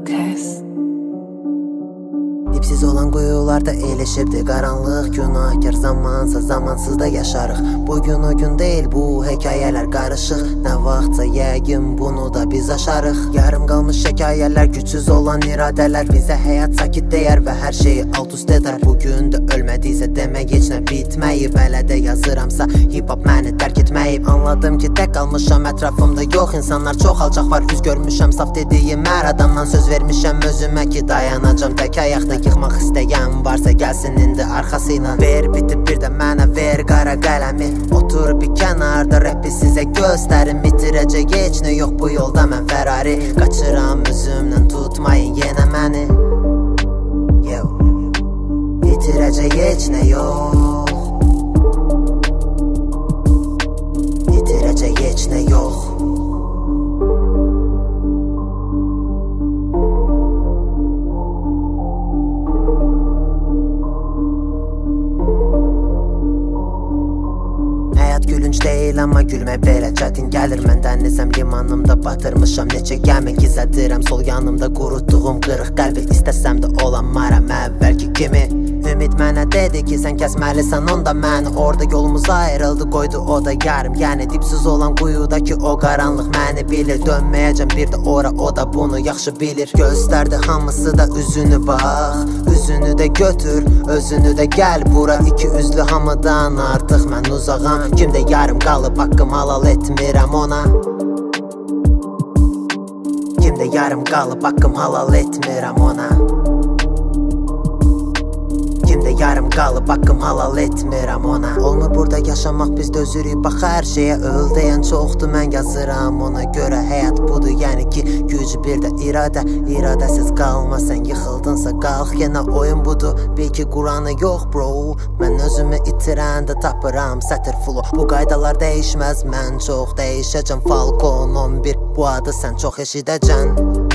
Lucas Dipsiz olan quyularda eyləşibdi qaranlıq Günahkar zamansa zamansızda yaşarıq. Bugün o gün deyil bu hekayələr qarışıq Nə vaxtsa yəqin bunu da biz aşarıq. Yarım qalmış şəkayələr gücsüz olan iradələr Bizə həyat sakit deyər və hər şeyi alt üst edər Bugün də ölmədiysə demək heç nə bitməyib Hələ də yazıramsa hip hop məni tərk etməyib. Anladım ki tək qalmışam ətrafımda yox. İnsanlar Çox alçaq var. Üz görmüşəm saf dediyim hər adamdan Söz vermişəm. Özümə ki dayanacam tək ayaqda Yıxmaq istəyən varsa gəlsin indi arxasıyla Ver bitib bir də mənə ver qara qələmi. Otur bir kənarda rapi sizə göstərim. Bitirəcək heç nə yox bu yolda mən Ferrari Qaçıram. Özümdən tutmayın yenə məni. Yo. Bitirəcək heç nə yox heç nə yox Həyat gülünc deyil amma gülmək belə çətin gəlir Mən dənizəm limanımda batırmışam neçə gəmi Gizlədirəm sol yanımda qurutduğum qırıq qəlbi İstəsəm də olamaram əvvəlki kimi Ümid mənə dedi ki sən kəsməlisən onda məni Orada yolumuz ayrıldı qoydu o da yarım. Yəni dipsiz olan quyudakı o qaranlıq məni bilir. Dönməyəcəm bir də ora o da bunu yaxşı bilir. Göstərdi hamısı da üzünü bax Üzünü də götür özünü də gəl bura. İki üzlü hamıdan artıq mən uzağam. Kimdə yarım qalıb haqqım halal etmirəm ona? Kimdə yarım qalıb haqqım halal etmirəm ona? Kimdə yarım qalıb haqqım halal etmirəm ona. Olmur burada yaşamaq biz dözürük bax hər şeyə Öl deyən çoxdur mən yazıram ona. Görə Həyat budur yəni ki güc bir də iradə. İradəsiz qalma sən yıxıldınsa qalx yenə oyun budur. Bil ki Quranı yox bro. Mən özümü itirəndə tapıram sətir flow. Bu qaydalar dəyişməz mən çox dəyişəcəm Falcon 11 bu adı sən çox eşidəcən